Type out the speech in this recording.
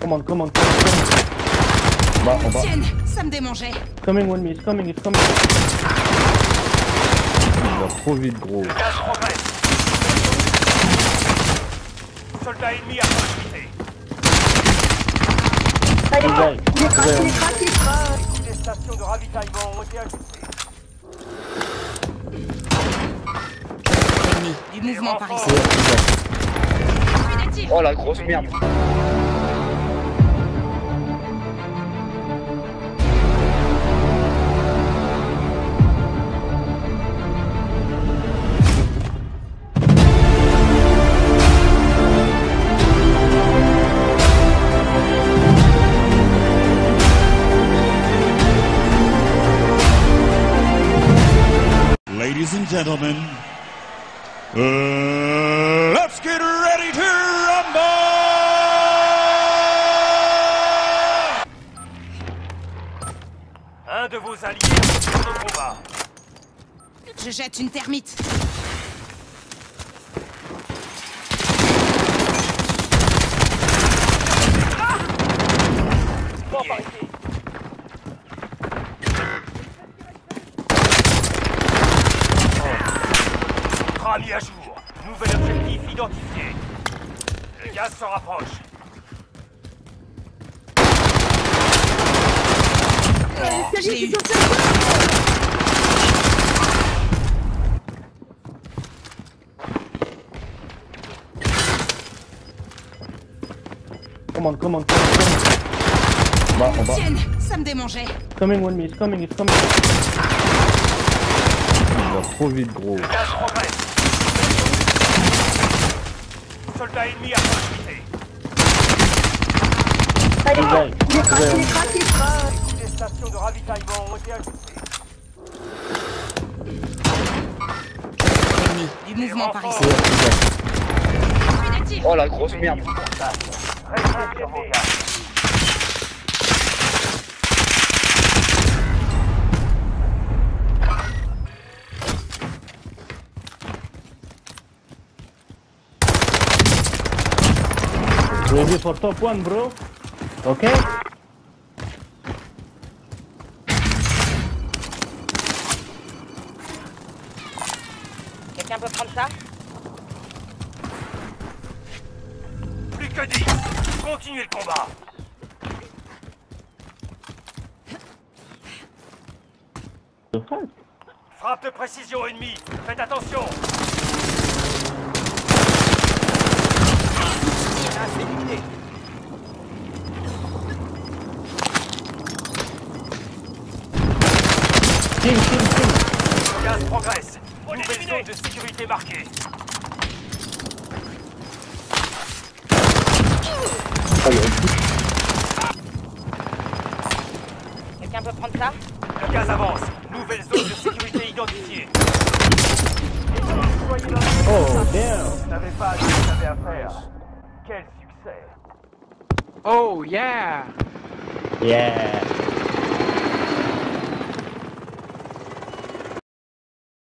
Come on, come on. Bah, on va. Tienne, ça me démangeait. Coming one me, it's coming, it's coming. Il va trop vite, gros. Soldat ennemi à proximité. Ah, il est crack, Design, il est crack, il est design. crack, il est crack. Des stations de ravitaillement ont été ajoutées. Ennemi, du mouvement par ici. Oh la grosse merde. Ladies and gentlemen, uh, let's get ready to rumble! Un de vos alliés combat. Je jette une termite. Bon par ici. Contrat mis à jour. Nouvel objectif identifié. Le gaz se rapproche. Lui qui eu. s'en sert. Come on, come on, come on, come on. Bah, on va. Tienne, ça me démangeait. Coming one me, it's coming, it's coming. Il va trop vite, gros. Le gaz progresse. Soldat ennemi à proximité. Il est crack, Design, il est crack, il est design. crack, il est crack. Des stations de ravitaillement ont été ajoutées. Ennemi, du mouvement par ici. Design. Puis des tirs. Oh la grosse merde. Restez Ready for top one, bro? Okay? Quelqu'un peut prendre ça? Plus que 10. Continuez le combat. Frappe de précision ennemie. Faites attention. Kill, kill. Le gaz progresse. Nouvelle zone de sécurité marquée. Quelqu'un peut prendre ça? Le gaz avance. Nouvelle zone de sécurité identifiée. Oh, damn. Savez pas à qui vous avez affaire. Quel succès. Oh yeah! Yeah.